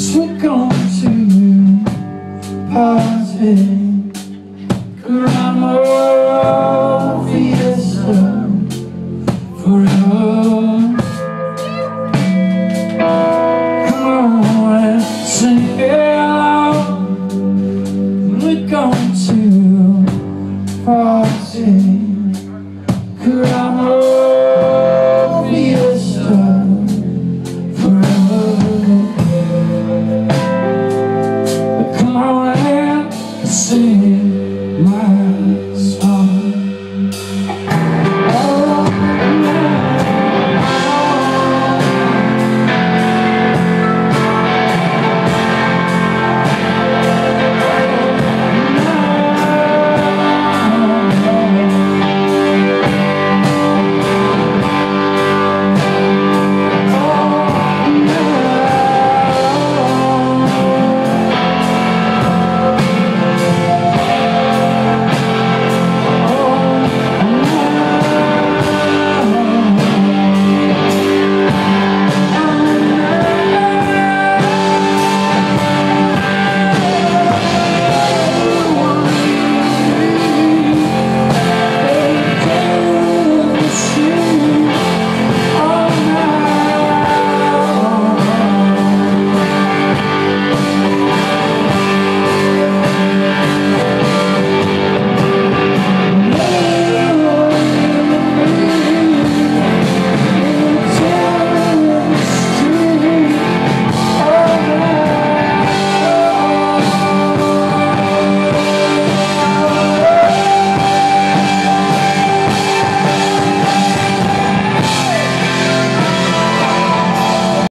Cause we're going to party Grandma Fiesta Forever.